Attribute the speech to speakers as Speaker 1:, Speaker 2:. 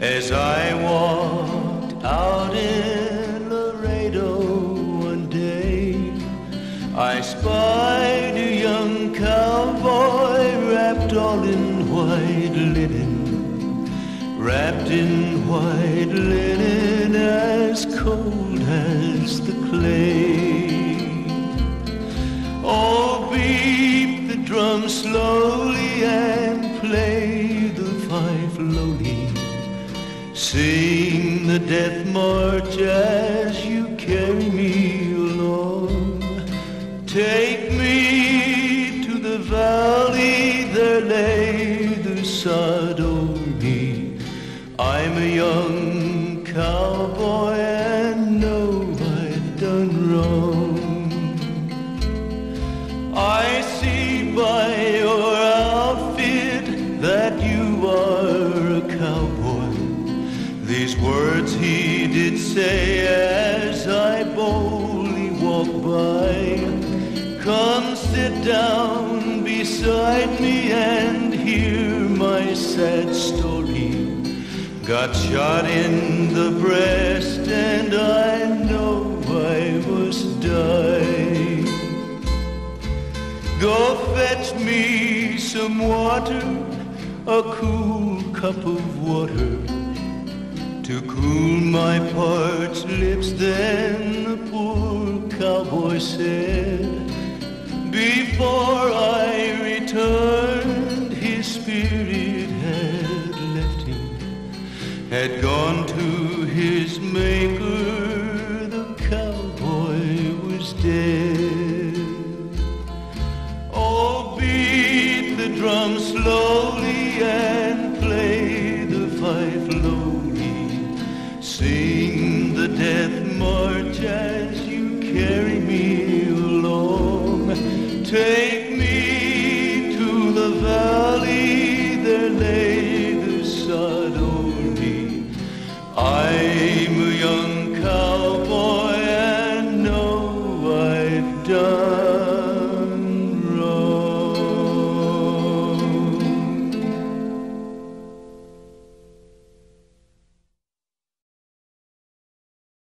Speaker 1: As I walked out in Laredo one day, I spied a young cowboy wrapped all in white linen, wrapped in white linen as cold as the death march as you carry me along. Take me to the valley, there lay the sod These words he did say as I boldly walk by. Come sit down beside me and hear my sad story. Got shot in the breast and I know I must die. Go fetch me some water, a cool cup of water to cool my parched lips. Then the poor cowboy said, Before I returned, his spirit had left him, had gone to his maker. The cowboy was dead. Oh, beat the drum slowly the death march